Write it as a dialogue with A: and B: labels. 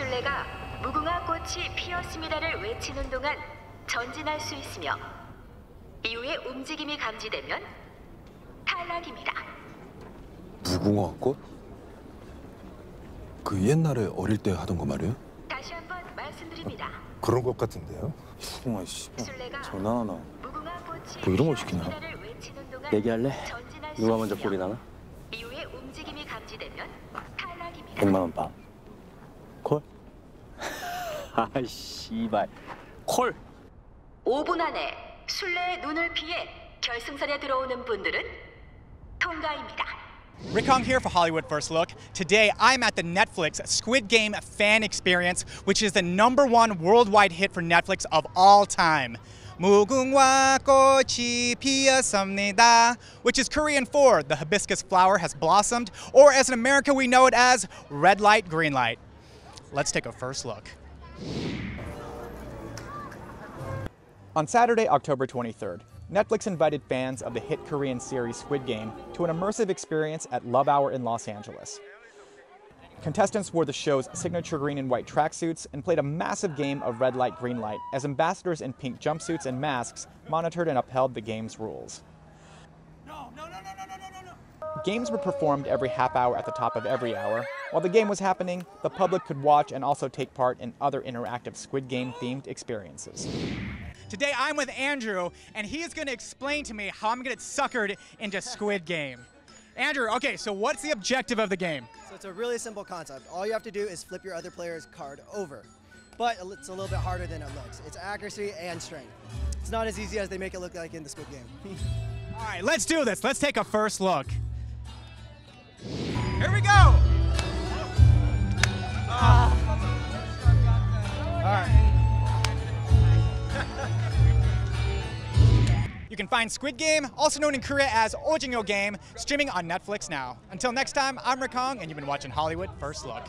A: 술래가 무궁화 꽃이 피었습니다를 외치는 동안 전진할 수 있으며 이후에 움직임이 감지되면 탈락입니다.
B: 무궁화 꽃? 그 옛날에 어릴 때 하던 거 말이에요?
A: 다시 한번 말씀드립니다.
C: 그런 것 같은데요.
B: 무궁화 씨.
A: 술래가
B: 전화 하나.
A: 무궁화 꽃이
B: 뭐 이런 걸?
A: 전진할 수
D: 누가 먼저 골이 나나?
A: 이후에 움직임이 감지되면 탈락입니다.
D: 100만 원 봐. 아 씨발 콜
A: 5분 안에 술래의 눈을 피해 결승선에 들어오는 분들은 통과입니다.
E: Rick Hong here for Hollywood First Look. Today I'm at the Netflix Squid Game Fan Experience, which is the number one worldwide hit for Netflix of all time. 무궁화 꽃이 피었습니다, which is Korean for the hibiscus flower has blossomed, or as in America we know it as red light, green light. Let's take a first look. On Saturday, October 23rd, Netflix invited fans of the hit Korean series Squid Game to an immersive experience at Love Hour in Los Angeles. Contestants wore the show's signature green and white tracksuits and played a massive game of red light, green light as ambassadors in pink jumpsuits and masks monitored and upheld the game's rules. Games were performed every half hour at the top of every hour. While the game was happening, the public could watch and also take part in other interactive Squid Game themed experiences. Today I'm with Andrew, and he is going to explain to me how I'm going to get suckered into Squid Game. Andrew, okay, so what's the objective of the game?
F: So it's a really simple concept. All you have to do is flip your other player's card over. But it's a little bit harder than it looks. It's accuracy and strength. It's not as easy as they make it look like in the Squid Game.
E: All right, let's do this. Let's take a first look. Here we go. Ah. All right. You can find Squid Game, also known in Korea as Ojingo Game, streaming on Netflix now. Until next time, I'm Rick Hong, and you've been watching Hollywood First Look.